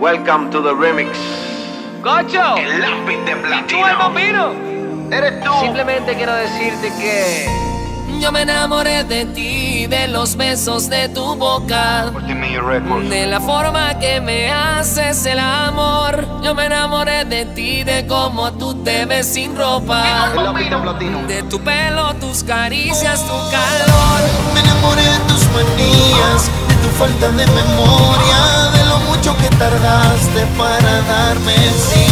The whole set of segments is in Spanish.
Welcome to the remix. ¡Cocho! El lápiz de ¿Y tú, platino. el? Eres tú. Simplemente quiero decirte que... Yo me enamoré de ti, de los besos de tu boca, de la forma que me haces el amor. Yo me enamoré de ti, de cómo tú te ves sin ropa, platino. de tu pelo, tus caricias, tu calor. Me enamoré de tus manías, de tu falta de memoria, tardaste para darme sí.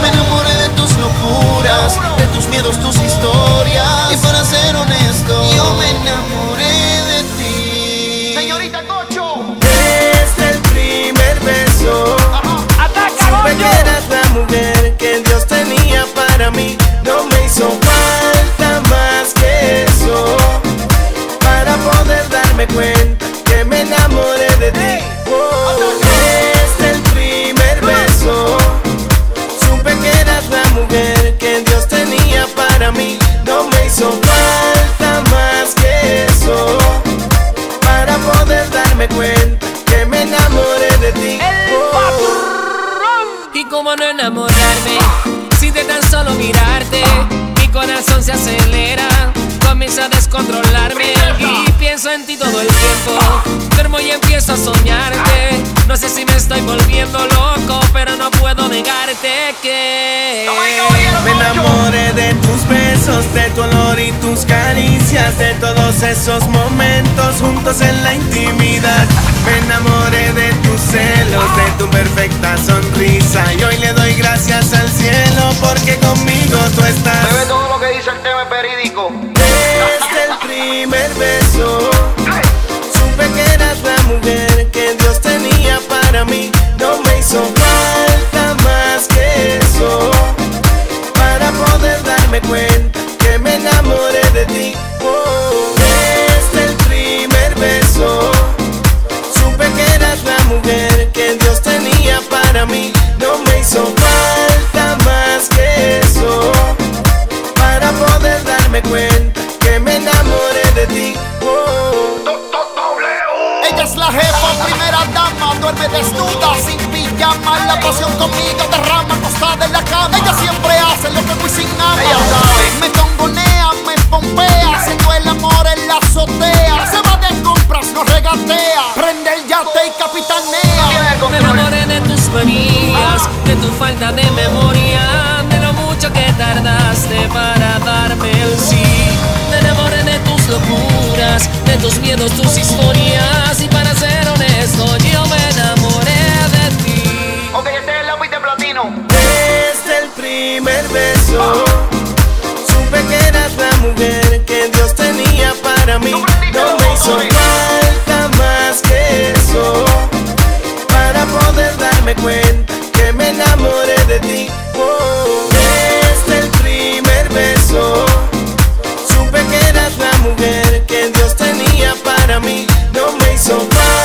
Me enamoré de tus locuras, de tus miedos, tus historias. Y para ser honesto, yo me enamoré de ti. Señorita Cocho. Desde el primer beso, ¡Ataca, supe que Cocho! eras la mujer que Dios tenía para mí. No me hizo falta más que eso para poder darme cuenta se acelera, comienza a descontrolarme y pienso en ti todo el tiempo. Duermo y empiezo a soñarte. No sé si me estoy volviendo loco, pero no puedo negarte que Me enamoré de tus besos, de tu olor y tus caricias, de todos esos momentos juntos en la intimidad. Me enamoré de tus celos, de tu perfecta sonrisa y hoy le doy gracias al cielo porque conmigo tú estás. perdido sin pijama, la pasión conmigo derrama acostada en la cama. Ella siempre hace lo que muy sin ama. Me tongonea, me pompea, haciendo el amor en la azotea. Se va de compras, no regatea, prende el yate y capitanea. Me enamoré de tus manías, de tu falta de memoria, Desde el primer beso, supe que eras la mujer que Dios tenía para mí. No me hizo falta más que eso, para poder darme cuenta que me enamoré de ti. Desde el primer beso, supe que eras la mujer que Dios tenía para mí. No me hizo falta.